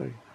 Sorry.